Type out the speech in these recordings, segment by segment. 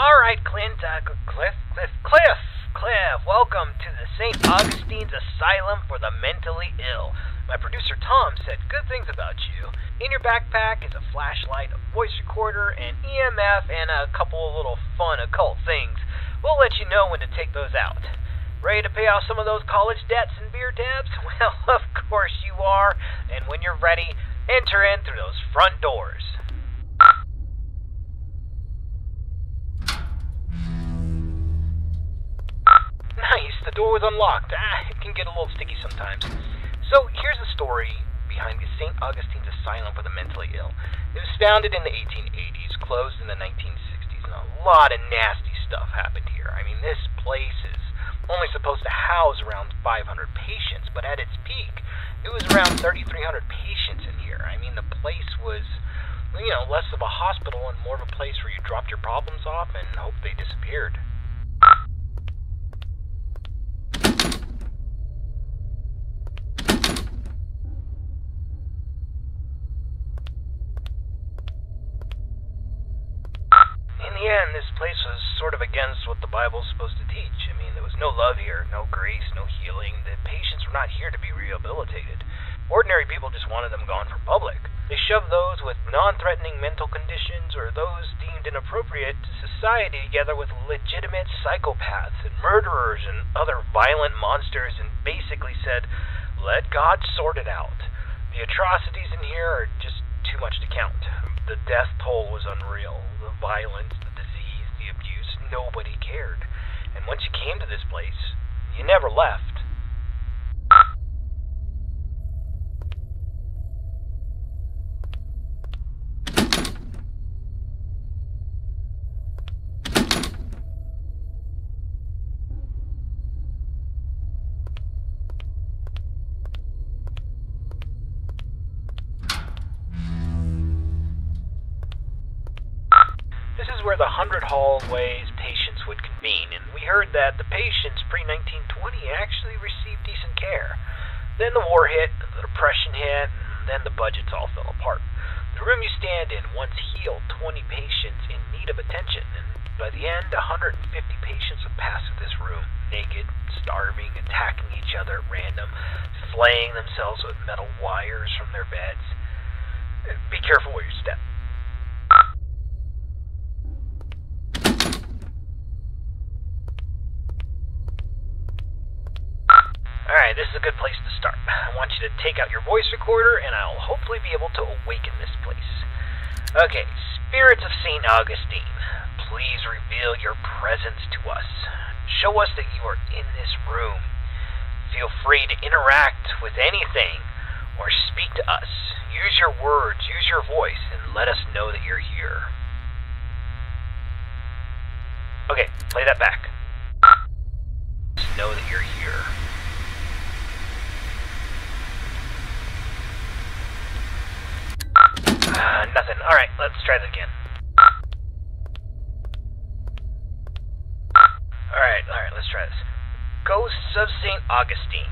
All right, Clint, uh, Cliff, Cliff, Cliff, Cliff, welcome to the St. Augustine's Asylum for the Mentally Ill. My producer Tom said good things about you. In your backpack is a flashlight, a voice recorder, an EMF, and a couple of little fun occult things. We'll let you know when to take those out. Ready to pay off some of those college debts and beer tabs? Well, of course you are. And when you're ready, enter in through those front doors. Nice, the door was unlocked. Ah, it can get a little sticky sometimes. So here's the story behind the St. Augustine's Asylum for the Mentally Ill. It was founded in the 1880s, closed in the 1960s, and a lot of nasty stuff happened here. I mean, this place is only supposed to house around 500 patients, but at its peak, it was around 3,300 patients in here. I mean, the place was, you know, less of a hospital and more of a place where you dropped your problems off and hoped they disappeared. In the end, this place was sort of against what the Bible's supposed to teach. I mean, there was no love here, no grace, no healing. The patients were not here to be rehabilitated. Ordinary people just wanted them gone from public. They shoved those with non threatening mental conditions or those deemed inappropriate to society together with legitimate psychopaths and murderers and other violent monsters and basically said, let God sort it out. The atrocities in here are just too much to count. The death toll was unreal. The violence, nobody cared. And once you came to this place, you never left. Patients pre 1920 actually received decent care. Then the war hit, the depression hit, and then the budgets all fell apart. The room you stand in once healed 20 patients in need of attention, and by the end, 150 patients would pass through this room, naked, starving, attacking each other at random, flaying themselves with metal wires from their beds. Be careful where you step. Alright, this is a good place to start. I want you to take out your voice recorder, and I'll hopefully be able to awaken this place. Okay, spirits of St. Augustine, please reveal your presence to us. Show us that you are in this room. Feel free to interact with anything or speak to us. Use your words, use your voice, and let us know that you're here. Okay, play that back. Know that you're here. Uh, nothing. Alright, let's try that again. Alright, alright, let's try this. Ghosts of St. Augustine,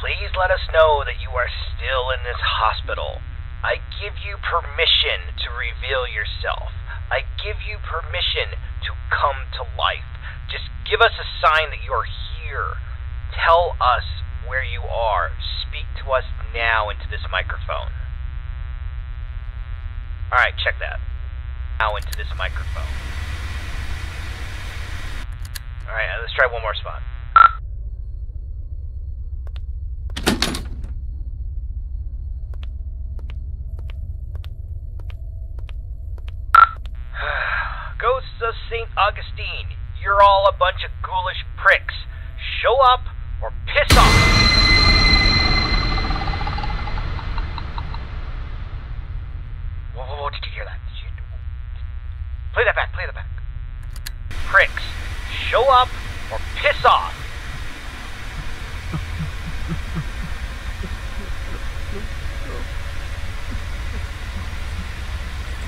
please let us know that you are still in this hospital. I give you permission to reveal yourself. I give you permission to come to life. Just give us a sign that you're here. Tell us where you are. Speak to us now into this microphone. Alright, check that. Now into this microphone. Alright, let's try one more spot. Ghosts of St. Augustine, you're all a bunch of ghoulish pricks. Show up or piss off! Whoa, whoa, whoa, did you hear that? Did you... Play that back, play that back. Pricks, show up or piss off!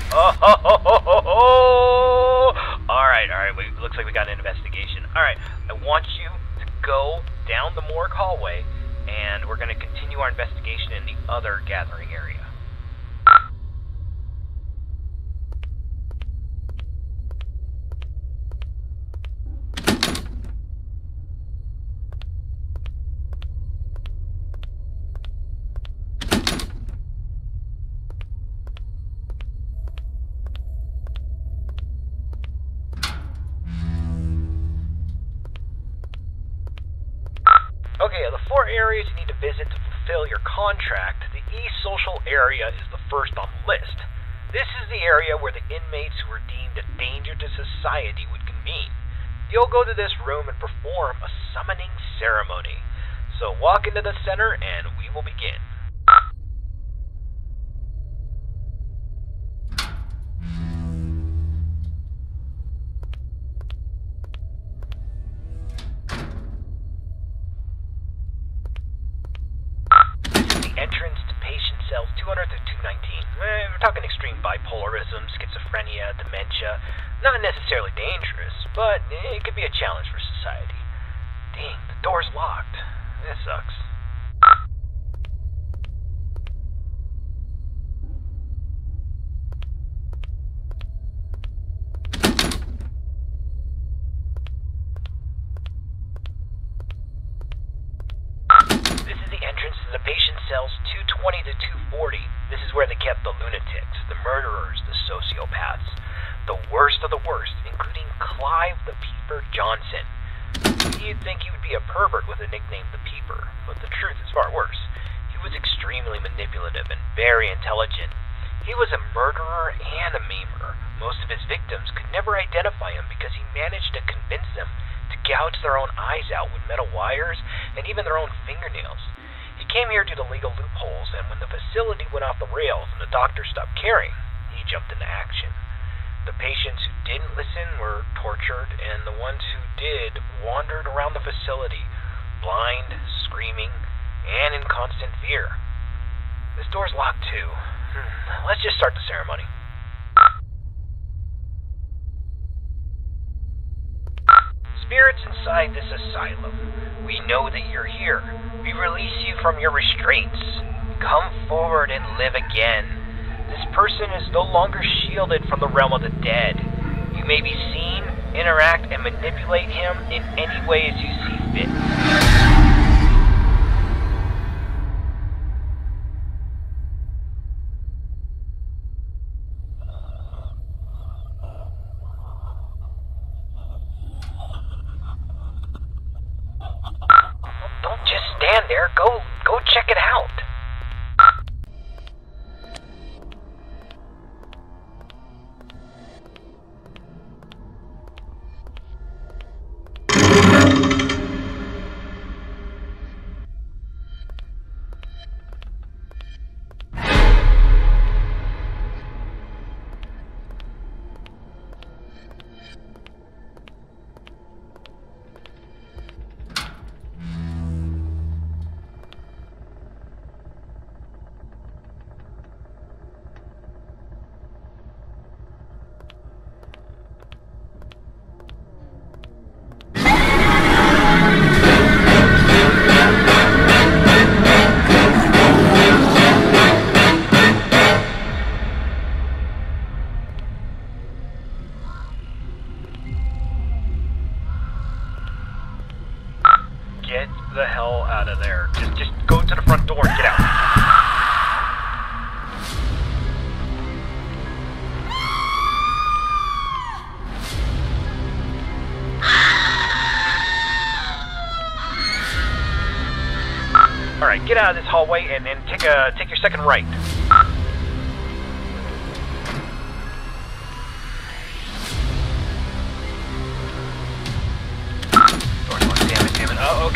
Oh, ho, ho, ho, ho, ho. All right, all right. We, looks like we got an investigation. All right, I want you to go down the morgue hallway, and we're going to continue our investigation in the other gathering Okay, the four areas you need to visit to fulfill your contract, the e-social area is the first on the list. This is the area where the inmates who are deemed a danger to society would convene. You'll go to this room and perform a summoning ceremony. So walk into the center and we will begin. Entrance to patient cells 200 to 219. Eh, we're talking extreme bipolarism, schizophrenia, dementia. Not necessarily dangerous, but it could be a challenge for society. Dang, the door's locked. That sucks. This is the entrance to the patient cells 220 to 240. This is where kept the lunatics, the murderers, the sociopaths, the worst of the worst, including Clive the Peeper Johnson. You'd think he would be a pervert with a nickname the Peeper, but the truth is far worse. He was extremely manipulative and very intelligent. He was a murderer and a maimer. Most of his victims could never identify him because he managed to convince them to gouge their own eyes out with metal wires and even their own fingernails. He came here due to legal loopholes, and when the facility went off the rails and the doctor stopped caring, he jumped into action. The patients who didn't listen were tortured, and the ones who did wandered around the facility, blind, screaming, and in constant fear. This door's locked too. Hmm, Let's just start the ceremony. Spirits inside this asylum, we know that you're here. We release you from your restraints. Come forward and live again. This person is no longer shielded from the realm of the dead. You may be seen, interact, and manipulate him in any way as you see fit. Get the hell out of there. Just, just go to the front door and get out. All right, get out of this hallway and then take a take your second right.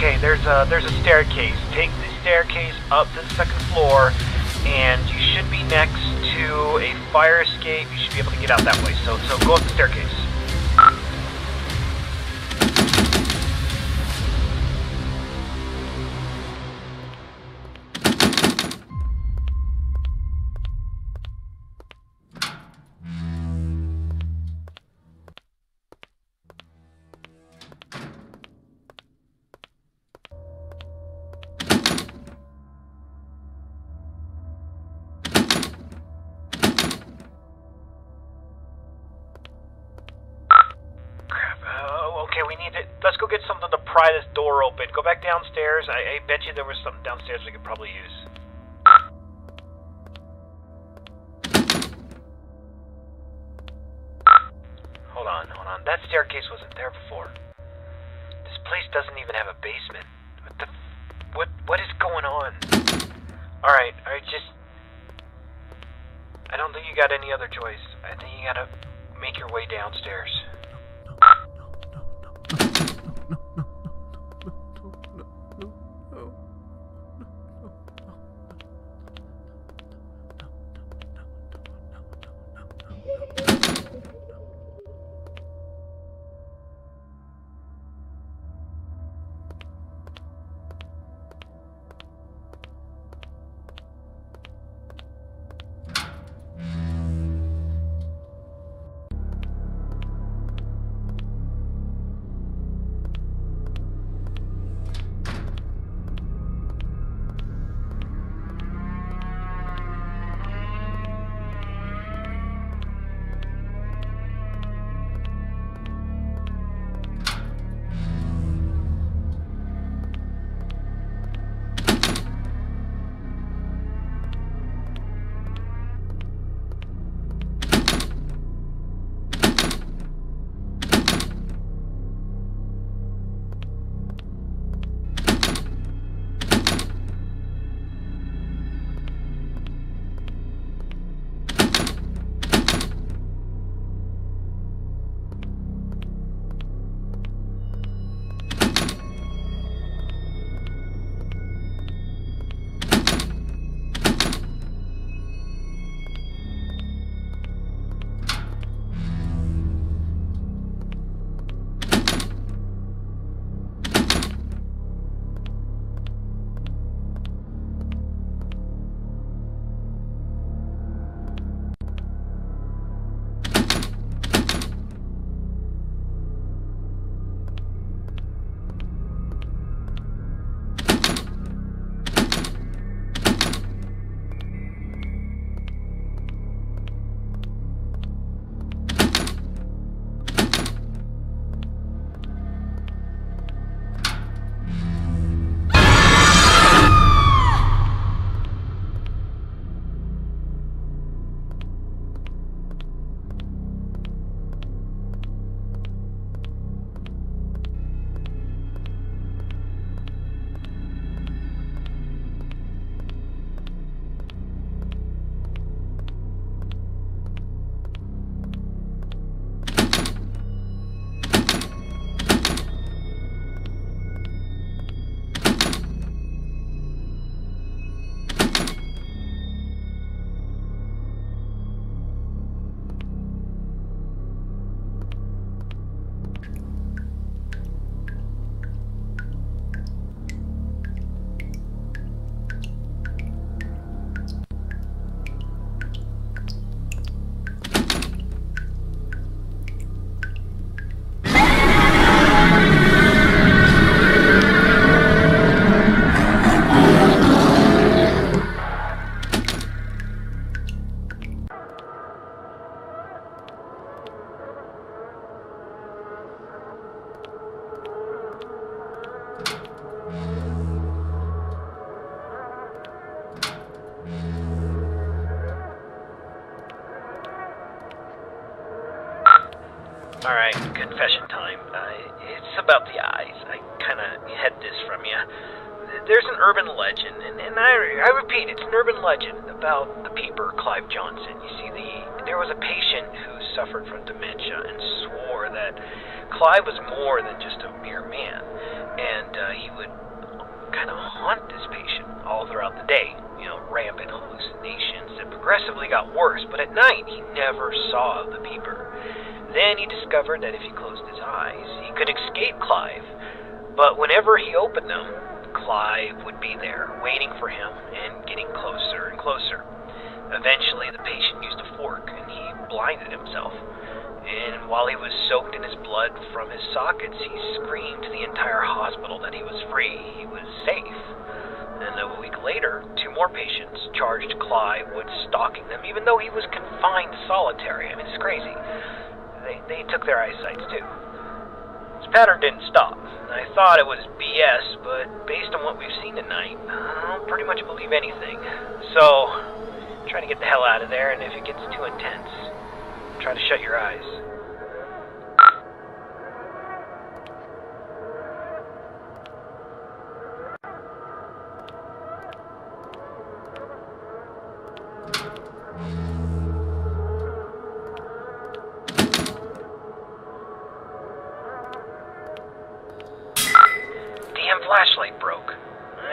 Okay. There's a there's a staircase. Take the staircase up to the second floor, and you should be next to a fire escape. You should be able to get out that way. So so go up the staircase. Pry this door open. Go back downstairs. I, I bet you there was something downstairs we could probably use. Hold on, hold on. That staircase wasn't there before. This place doesn't even have a basement. What the What what is going on? All right, all right, just. I don't think you got any other choice. I think you gotta make your way downstairs. It's about the eyes. I kind of had this from you. There's an urban legend, and, and I, I repeat, it's an urban legend about the peeper Clive Johnson. You see, the there was a patient who suffered from dementia and swore that Clive was more than just a mere man, and uh, he would kind of haunt this patient all throughout the day. You know, rampant hallucinations that progressively got worse, but at night he never saw the peeper. Then he discovered that if he closed his eyes, he could escape Clive. But whenever he opened them, Clive would be there, waiting for him and getting closer and closer. Eventually, the patient used a fork and he blinded himself. And while he was soaked in his blood from his sockets, he screamed to the entire hospital that he was free, he was safe. And a week later, two more patients charged Clive with stalking them, even though he was confined solitary. I mean, it's crazy they, they took their eyesights too. This pattern didn't stop. I thought it was BS, but based on what we've seen tonight, I'll pretty much believe anything. So, try to get the hell out of there, and if it gets too intense, try to shut your eyes.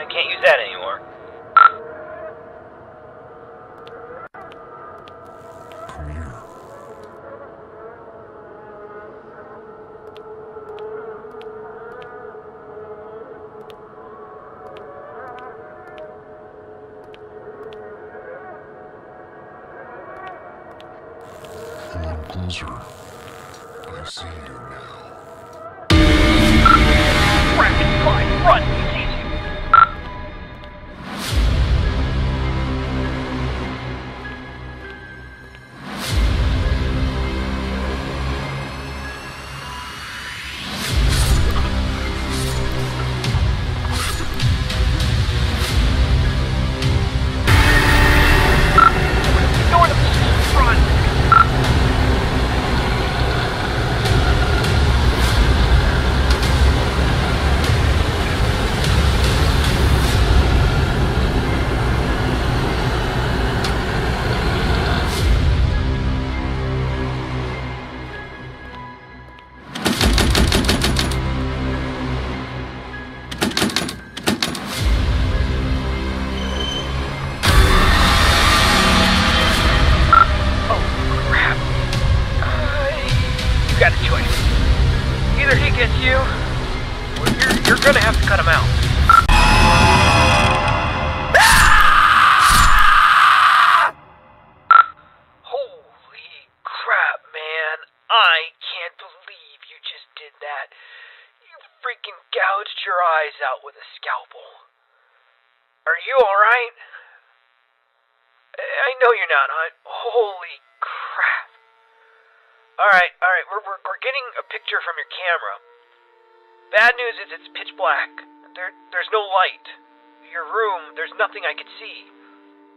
Can't use that anymore. Come here. Come on closer. I see you now. Rapid fly, run! Got. Either he gets you, or you're, you're gonna have to cut him out. Holy crap, man. I can't believe you just did that. You freaking gouged your eyes out with a scalpel. Are you alright? I know you're not. I, holy crap. Alright, alright, we're, we're, we're getting a picture from your camera. Bad news is it's pitch black. There, there's no light. Your room, there's nothing I can see.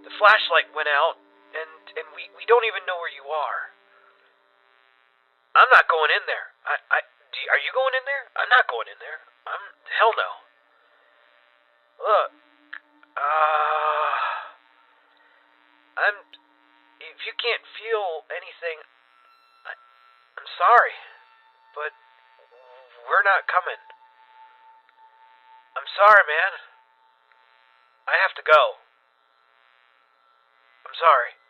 The flashlight went out, and, and we, we don't even know where you are. I'm not going in there. I, I, do are you going in there? I'm not going in there. I'm, hell no. Look, uh, I'm. If you can't feel anything, I'm sorry, but we're not coming. I'm sorry, man. I have to go. I'm sorry.